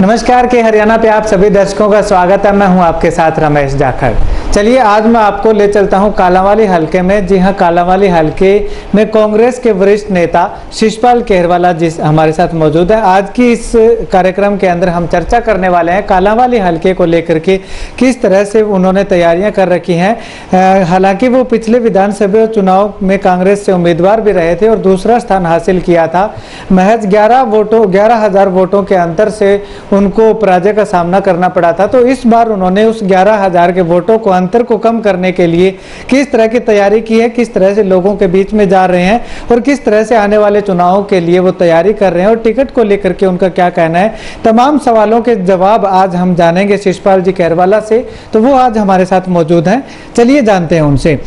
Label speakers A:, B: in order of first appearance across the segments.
A: नमस्कार के हरियाणा पे आप सभी दर्शकों का स्वागत है। मैं हूँ आपके साथ रमेश जाखड़। चलिए, आज मैं आपको ले चलता हूँ कालावाली हलके में। जी हाँ, कालावाली हलके में कांग्रेस के वरिष्ठ नेता शिषपाल केहरवाला जी हमारे साथ मौजूद है। आज की इस कार्यक्रम के अंदर हम चर्चा करने वाले हैं कालावाली हलके को लेकर के, किस तरह से उन्होंने तैयारियाँ कर रखी हैं। हालाँकि वो पिछले विधानसभा चुनाव में कांग्रेस से उम्मीदवार भी रहे थे और दूसरा स्थान हासिल किया था। महज ग्यारह वोटों, ग्यारह हज़ार वोटों के अंतर से उनको पराजय का सामना करना पड़ा था। तो इस बार उन्होंने उस ग्यारह हज़ार के वोटों को अंतर को कम करने के लिए किस तरह की तैयारी की है, किस तरह से लोगों के बीच में जा रहे हैं और किस तरह से आने वाले चुनावों के लिए वो तैयारी कर रहे हैं और टिकट को लेकर के उनका क्या कहना है, तमाम सवालों के जवाब आज हम जानेंगे शिषपाल जी कैरवाला से तो वो आज हमारे साथ मौजूद हैं। चलिए जानते हैं उनसे।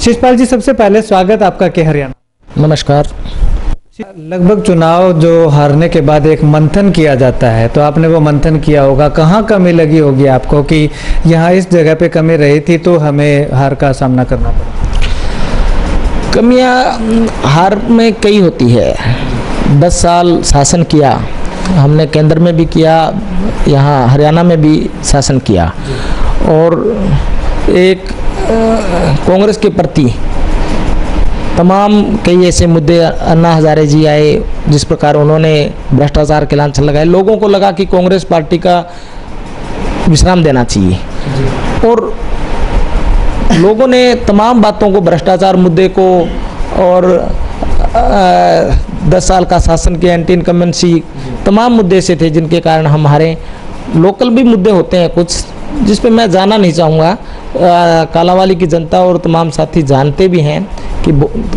A: शिषपाल जी, सबसे पहले स्वागत आपका के हरियाणा।
B: नमस्कार।
A: लगभग चुनाव जो हारने के बाद एक मंथन किया जाता है तो आपने वो मंथन किया होगा। कहाँ कमी लगी होगी आपको कि यहाँ इस जगह पे कमी रही थी तो हमें हार का सामना करना पड़ा?
B: कमियाँ हार में कई होती है। दस साल शासन किया, हमने केंद्र में भी किया, यहाँ हरियाणा में भी शासन किया। और एक कांग्रेस के प्रति तमाम कई ऐसे मुद्दे अन्ना हजारे जी आए जिस प्रकार उन्होंने भ्रष्टाचार के लांछन लगाए। लोगों को लगा कि कांग्रेस पार्टी का विश्राम देना चाहिए। और लोगों ने तमाम बातों को भ्रष्टाचार मुद्दे को और दस साल का शासन के एंटी इनकमेंसी तमाम मुद्दे से थे जिनके कारण हम हारे। लोकल भी मुद्दे होते हैं कुछ जिस पे मैं जाना नहीं चाहूँगा। कालावाली की जनता और तमाम साथी जानते भी हैं कि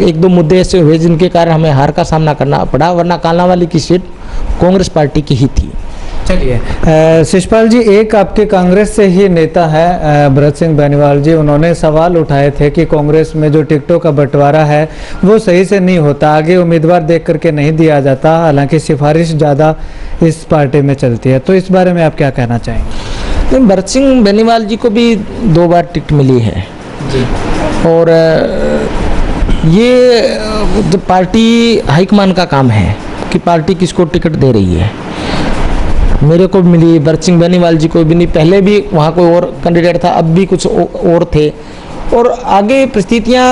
B: एक दो मुद्दे ऐसे हुए जिनके कारण हमें हार का सामना करना पड़ा वरना कालावाली की सीट कांग्रेस पार्टी की ही थी।
A: चलिए। शिषपाल जी एक आपके कांग्रेस से ही नेता है भरत सिंह बेनीवाल जी। उन्होंने सवाल उठाए थे कि कांग्रेस में जो टिकटों का बंटवारा है वो सही से नहीं होता। आगे उम्मीदवार देख करके नहीं दिया जाता। हालाँकि सिफारिश ज़्यादा इस पार्टी में चलती है। तो इस बारे में आप क्या कहना चाहेंगे?
B: तो भरत सिंह बेनीवाल जी को भी दो बार टिकट मिली है। और ये जो पार्टी हाईकमान का काम है कि पार्टी किसको टिकट दे रही है। मेरे को भी मिली भरत सिंह बेनीवाल जी को भी नहीं पहले भी वहाँ कोई और कैंडिडेट था अब भी कुछ और थे। और आगे परिस्थितियाँ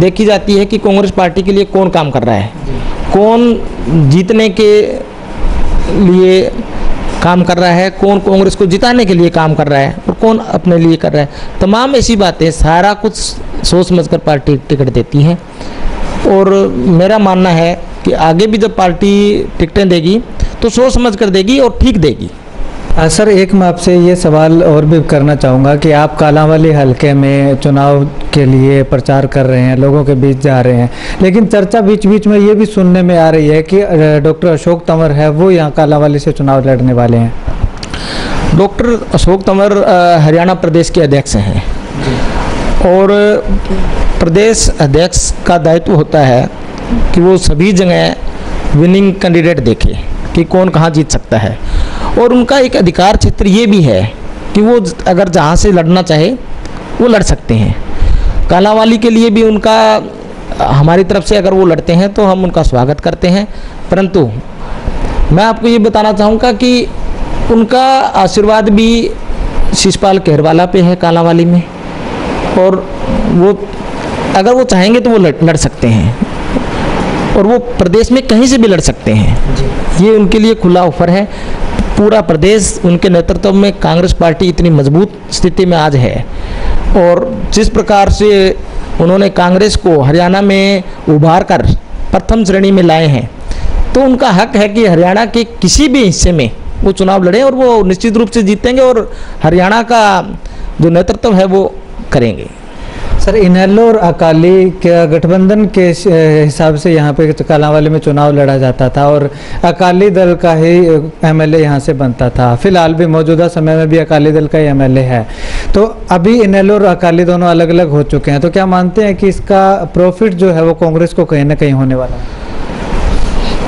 B: देखी जाती है कि कांग्रेस पार्टी के लिए कौन काम कर रहा है। कौन जीतने के लिए काम कर रहा है, कौन कांग्रेस को जिताने के लिए काम कर रहा है और कौन अपने लिए कर रहा है। तमाम ऐसी बातें सारा कुछ सोच समझ कर पार्टी टिकट देती हैं। और मेरा मानना है कि आगे भी जब पार्टी टिकटें देगी तो सोच समझ कर देगी और ठीक देगी।
A: सर एक मैं आपसे ये सवाल और भी करना चाहूँगा कि आप कालांवाली हलके में चुनाव के लिए प्रचार कर रहे हैं लोगों के बीच जा रहे हैं लेकिन चर्चा बीच बीच में ये भी सुनने में आ रही है कि डॉक्टर अशोक तंवर है वो यहाँ कालांवाली से चुनाव लड़ने वाले हैं।
B: डॉक्टर अशोक तंवर हरियाणा प्रदेश के अध्यक्ष हैं। और प्रदेश अध्यक्ष का दायित्व होता है कि वो सभी जगह विनिंग कैंडिडेट देखे कि कौन कहाँ जीत सकता है। और उनका एक अधिकार क्षेत्र ये भी है कि वो अगर जहाँ से लड़ना चाहे वो लड़ सकते हैं। कालावाली के लिए भी उनका हमारी तरफ़ से अगर वो लड़ते हैं तो हम उनका स्वागत करते हैं। परंतु मैं आपको ये बताना चाहूँगा कि उनका आशीर्वाद भी शिषपाल केहरवाला पे है कालावाली में। और वो अगर वो चाहेंगे तो वो लड़, लड़ सकते हैं। और वो प्रदेश में कहीं से भी लड़ सकते हैं। ये उनके लिए खुला ऑफ़र है। पूरा प्रदेश उनके नेतृत्व में कांग्रेस पार्टी इतनी मज़बूत स्थिति में आज है। और जिस प्रकार से उन्होंने कांग्रेस को हरियाणा में उभार कर प्रथम श्रेणी में लाए हैं तो उनका हक है कि हरियाणा के किसी भी हिस्से में वो चुनाव लड़ें और वो निश्चित रूप से जीतेंगे और हरियाणा का जो नेतृत्व है वो करेंगे।
A: सर, इनेलो और अकाली के गठबंधन के हिसाब से यहाँ पे कालांवाली में चुनाव लड़ा जाता था और अकाली दल का ही एमएलए यहाँ से बनता था। फ़िलहाल भी मौजूदा समय में भी अकाली दल का ही एमएलए है। तो अभी इनेलो और अकाली दोनों अलग अलग हो चुके हैं। तो क्या मानते हैं कि इसका प्रॉफिट जो है वो कांग्रेस को कहीं ना कहीं होने वाला है?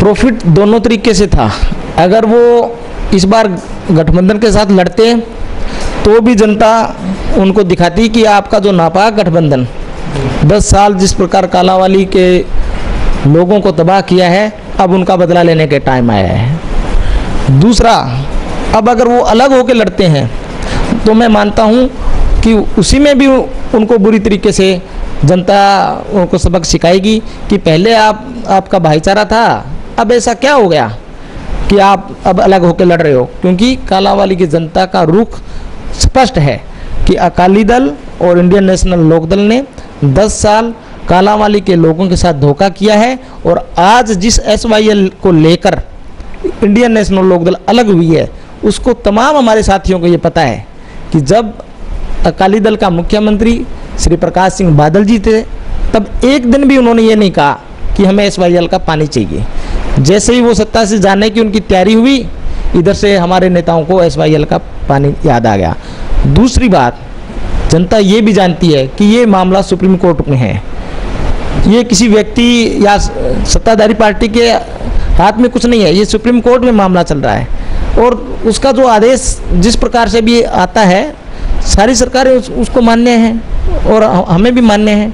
B: प्रॉफिट दोनों तरीके से था। अगर वो इस बार गठबंधन के साथ लड़ते तो भी जनता उनको दिखाती कि आपका जो नापाक गठबंधन, दस साल जिस प्रकार कालावाली के लोगों को तबाह किया है, अब उनका बदला लेने के टाइम आया है। दूसरा, अब अगर वो अलग होकर लड़ते हैं तो मैं मानता हूँ कि उसी में भी उनको बुरी तरीके से जनता उनको सबक सिखाएगी कि पहले आप, आपका भाईचारा था, अब ऐसा क्या हो गया कि आप अब अलग होकर लड़ रहे हो? क्योंकि कालावाली की जनता का रुख स्पष्ट है। कि अकाली दल और इंडियन नेशनल लोकदल ने 10 साल कालावाली के लोगों के साथ धोखा किया है और आज जिस एसवाईएल को लेकर इंडियन नेशनल लोकदल अलग हुई है, उसको तमाम हमारे साथियों को ये पता है कि जब अकाली दल का मुख्यमंत्री श्री प्रकाश सिंह बादल जी थे, तब एक दिन भी उन्होंने ये नहीं कहा कि हमें एस का पानी चाहिए। जैसे ही वो सत्ता से जाने की उनकी तैयारी हुई, इधर से हमारे नेताओं को एसवाईएल का पानी याद आ गया। दूसरी बात जनता ये भी जानती है कि ये मामला सुप्रीम कोर्ट में है। ये किसी व्यक्ति या सत्ताधारी पार्टी के हाथ में कुछ नहीं है ये सुप्रीम कोर्ट में मामला चल रहा है। और उसका जो आदेश जिस प्रकार से भी आता है सारी सरकारें उस, उसको मान्य हैं और हमें भी मान्य हैं।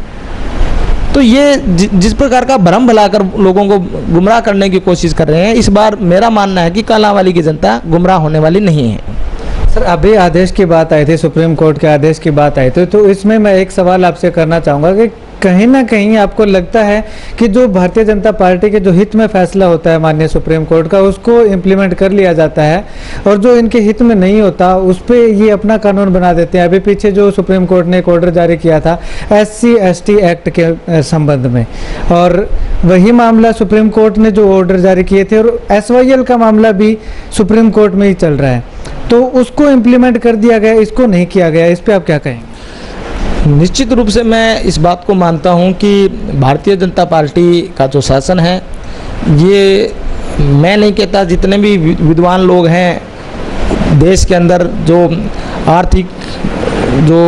B: तो ये जिस प्रकार का भ्रम भलाकर लोगों को गुमराह करने की कोशिश कर रहे हैं इस बार मेरा मानना है कि कालावाली की जनता गुमराह होने वाली नहीं है।
A: सर, अभी आदेश की बात आई थी, सुप्रीम कोर्ट के आदेश की बात आई थी तो इसमें मैं एक सवाल आपसे करना चाहूँगा कि कहीं ना कहीं आपको लगता है कि जो भारतीय जनता पार्टी के जो हित में फैसला होता है माननीय सुप्रीम कोर्ट का, उसको इम्प्लीमेंट कर लिया जाता है और जो इनके हित में नहीं होता, उस पर ये अपना कानून बना देते हैं। अभी पीछे जो सुप्रीम कोर्ट ने एक ऑर्डर जारी किया था एस सी एक्ट के संबंध में। और वही मामला सुप्रीम कोर्ट ने जो ऑर्डर जारी किए थे, और एसवाईएल का मामला भी सुप्रीम कोर्ट में ही चल रहा है। तो उसको इम्प्लीमेंट कर दिया गया इसको नहीं किया गया इस पर आप क्या कहेंगे?
B: निश्चित रूप से मैं इस बात को मानता हूँ कि भारतीय जनता पार्टी का जो शासन है ये मैं नहीं कहता जितने भी विद्वान लोग हैं देश के अंदर जो आर्थिक जो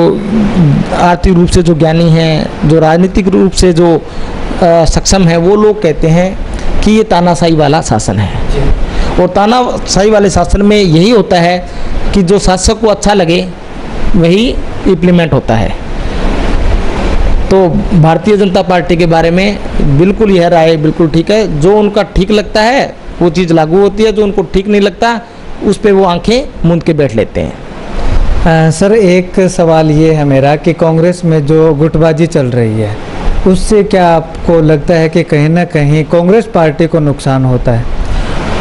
B: आर्थिक रूप से जो ज्ञानी हैं जो राजनीतिक रूप से जो सक्षम है वो लोग कहते हैं कि ये तानाशाही वाला शासन है। और तानाशाही वाले शासन में यही होता है कि जो शासक को अच्छा लगे वही इम्प्लीमेंट होता है। तो भारतीय जनता पार्टी के बारे में बिल्कुल यह राय बिल्कुल ठीक है। जो उनका ठीक लगता है वो चीज़ लागू होती है जो उनको ठीक नहीं लगता उस पर वो आँखें मूंद के बैठ लेते हैं।
A: आ, सर एक सवाल ये है मेरा कि कांग्रेस में जो गुटबाजी चल रही है उससे क्या आपको लगता है कि कहीं ना कहीं कांग्रेस पार्टी को नुकसान होता है?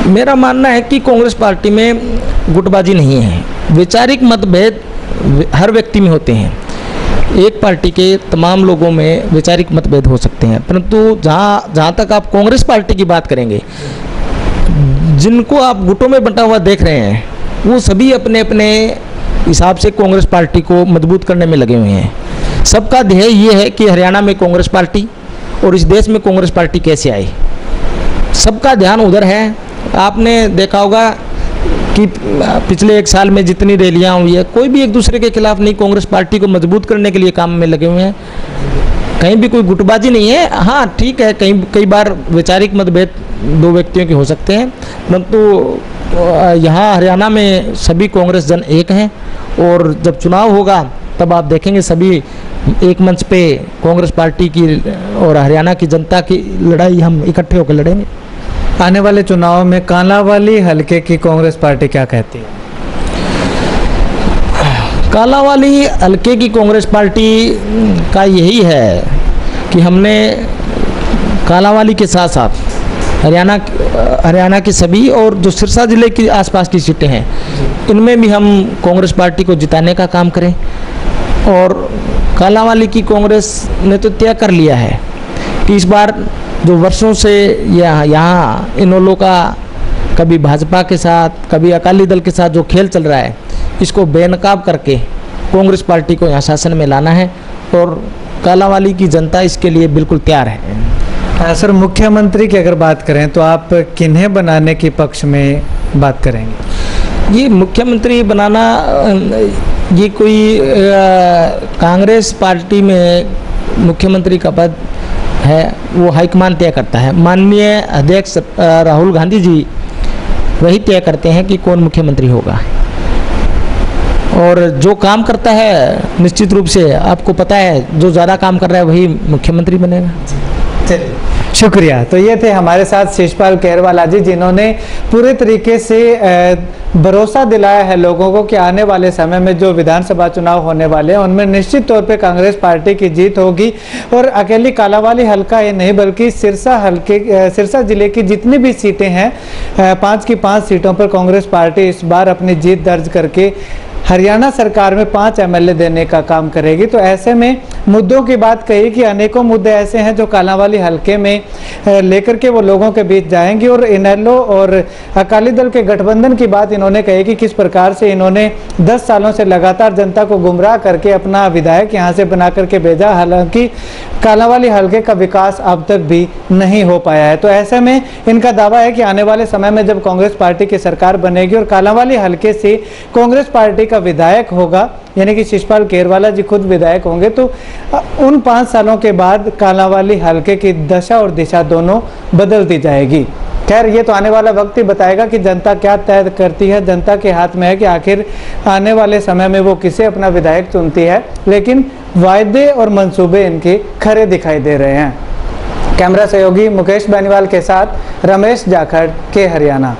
B: मेरा मानना है कि कांग्रेस पार्टी में गुटबाजी नहीं है। वैचारिक मतभेद हर व्यक्ति में होते हैं। एक पार्टी के तमाम लोगों में वैचारिक मतभेद हो सकते हैं। परंतु जहाँ जहाँ तक आप कांग्रेस पार्टी की बात करेंगे, जिनको आप गुटों में बंटा हुआ देख रहे हैं, वो सभी अपने अपने हिसाब से कांग्रेस पार्टी को मज़बूत करने में लगे हुए हैं। सबका ध्येय ये है कि हरियाणा में कांग्रेस पार्टी और इस देश में कांग्रेस पार्टी कैसे आई सबका ध्यान उधर है आपने देखा होगा कि पिछले एक साल में जितनी रैलियाँ हुई है, कोई भी एक दूसरे के खिलाफ नहीं, कांग्रेस पार्टी को मज़बूत करने के लिए काम में लगे हुए हैं। कहीं भी कोई गुटबाजी नहीं है। हाँ ठीक है, कहीं, कई बार वैचारिक मतभेद दो व्यक्तियों के हो सकते हैं, परंतु यहाँ हरियाणा में सभी कांग्रेस जन एक हैं और जब चुनाव होगा, तब आप देखेंगे सभी एक मंच पे कांग्रेस पार्टी की और हरियाणा की जनता की लड़ाई हम इकट्ठे होकर लड़ेंगे।
A: आने वाले चुनाव में कालावाली हल्के की कांग्रेस पार्टी क्या कहती है?
B: कालावाली हल्के की कांग्रेस पार्टी का यही है कि हमने कालावाली के साथ साथ हरियाणा हरियाणा के सभी और जो सिरसा ज़िले की आसपास की सीटें हैं, इनमें भी हम कांग्रेस पार्टी को जिताने का काम करें। और कालावाली की कांग्रेस ने तो तय कर लिया है कि इस बार जो वर्षों से यहाँ यहाँ इन लोगों का कभी भाजपा के साथ कभी अकाली दल के साथ जो खेल चल रहा है इसको बेनकाब करके कांग्रेस पार्टी को यहाँ शासन में लाना है और कालावाली की जनता इसके लिए बिल्कुल तैयार है।
A: सर मुख्यमंत्री की अगर बात करें तो आप किन्हें बनाने के पक्ष में बात करेंगे?
B: ये मुख्यमंत्री बनाना ये कोई कांग्रेस पार्टी में मुख्यमंत्री का पद है, वो हाईकमान तय करता है। माननीय अध्यक्ष राहुल गांधी जी वही तय करते हैं कि कौन मुख्यमंत्री होगा। और जो काम करता है, निश्चित रूप से आपको पता है, जो ज़्यादा काम कर रहा है, वही मुख्यमंत्री बनेगा।
A: चलिए। शुक्रिया। तो ये थे हमारे साथ शिषपाल केरवाला जी, जिन्होंने पूरे तरीके से भरोसा दिलाया है लोगों को कि आने वाले समय में जो विधानसभा चुनाव होने वाले हैं, उनमें निश्चित तौर पे कांग्रेस पार्टी की जीत होगी। और अकेली कालावाली हल्का ये नहीं, बल्कि सिरसा हल्के सिरसा ज़िले की जितनी भी सीटें हैं पाँच की पाँच सीटों पर कांग्रेस पार्टी इस बार अपनी जीत दर्ज करके हरियाणा सरकार में पाँच एमएलए देने का काम करेगी। तो ऐसे में मुद्दों की बात कही कि अनेकों मुद्दे ऐसे हैं जो कालांवाली हलके में लेकर के वो लोगों के बीच जाएँगे। और इनेलो और अकाली दल के गठबंधन की बात इन्होंने कही कि किस प्रकार से इन्होंने 10 सालों से लगातार जनता को गुमराह करके अपना विधायक यहाँ से बना करके भेजा। हालाँकि कालांवाली हलके का विकास अब तक भी नहीं हो पाया है। तो ऐसे में इनका दावा है कि आने वाले समय में जब कांग्रेस पार्टी की सरकार बनेगी और कालावाली हलके से कांग्रेस पार्टी का विधायक होगा, यानी कि शिषपाल केरवाला जी खुद विधायक होंगे तो उन पाँच सालों के बाद कालावाली हलके की दशा और दिशा दोनों बदल दी जाएगी। खैर, ये तो आने वाला वक्त ही बताएगा कि जनता क्या तय करती है। जनता के हाथ में है कि आखिर आने वाले समय में वो किसे अपना विधायक चुनती है। लेकिन वायदे और मंसूबे इनके खरे दिखाई दे रहे हैं। कैमरा सहयोगी मुकेश बेनीवाल के साथ रमेश जाखड़ के हरियाणा।